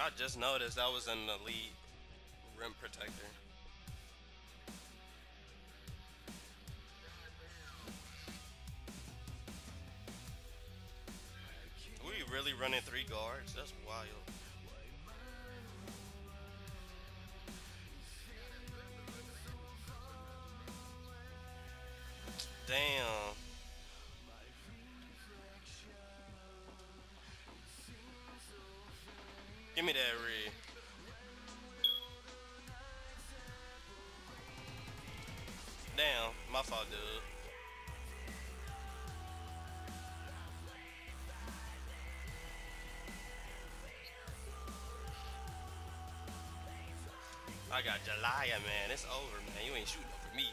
I just noticed that was an elite rim protector. We really running three guards? That's wild. Damn. I got Jalaya, man. It's over, man. You ain't shooting over me.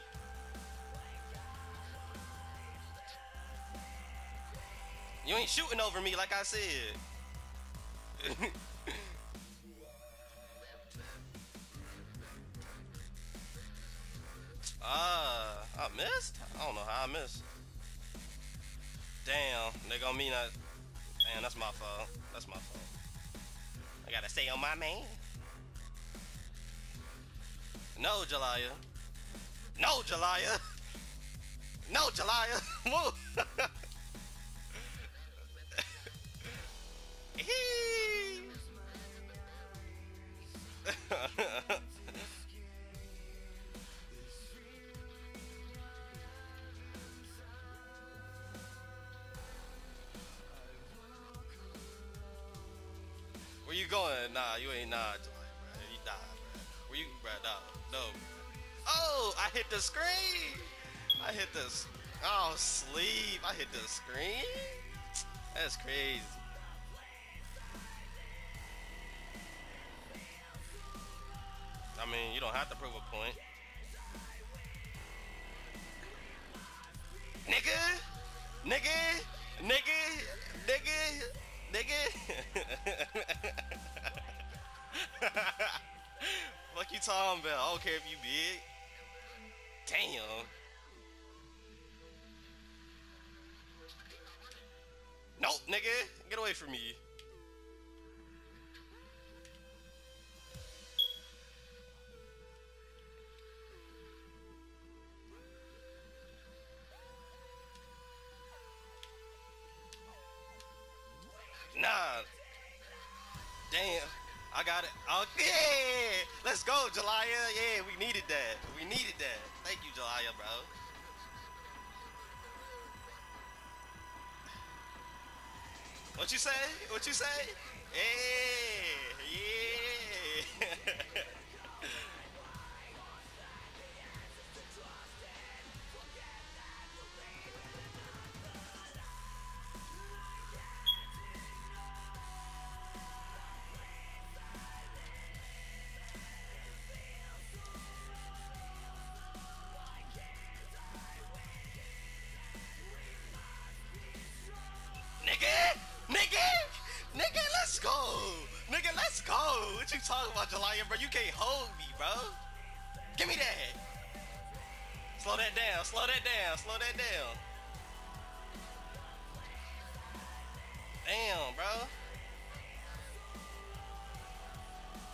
You ain't shooting over me like I said. Ah, I missed? I don't know how I missed. Damn, they gonna mean I. Damn, that's my fault. That's my fault. I gotta stay on my man. No, Jalaya. No, Jalaya. No, Jalaya. Move. Where you going? Nah, you ain't nah, bro. You bro. Where you, bro? Nah, no. Oh, I hit the screen. I hit this. Oh, sleep. I hit the screen. That's crazy. I mean, you don't have to prove a point. Nigga! Nigga! Nigga! Nigga! Nigga! Fuck you talking about? I don't care if you big. Damn. Nope, nigga. Get away from me. Damn. I got it. Oh, yeah. Let's go, Jalaya. Yeah, we needed that. We needed that. Thank you, Jalaya, bro. What you say? What you say? Hey, yeah. You talking about, Jalaya, bro? You can't hold me, bro. Give me that! Slow that down, slow that down, slow that down. Damn, bro.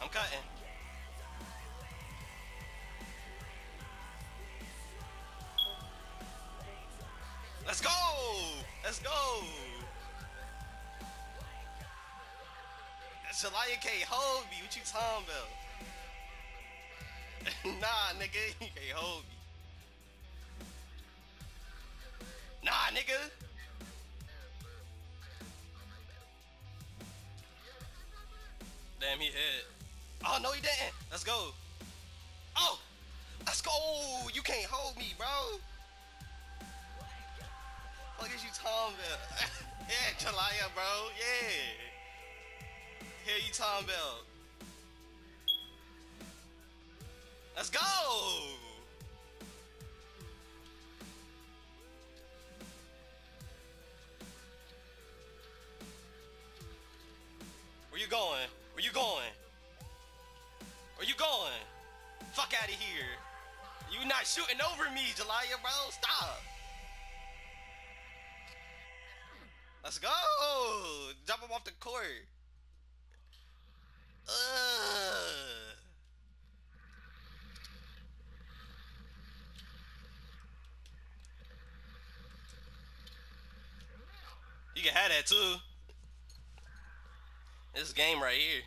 I'm cutting. Let's go! Let's go! Shalaya can't hold me. What you talking about? nah, nigga, you can't hold me. Nah, nigga. Damn, he hit. Oh no, he didn't. Let's go. Oh, let's go. You can't hold me, bro. What is you talking about? yeah, Jalaya, bro. Yeah. You talking about? Let's go! Where you going? Where you going? Where you going? Fuck out of here. You not shooting over me, Jalaya, bro. Stop. Let's go. Jump him off the court. You can have that too. This game right here.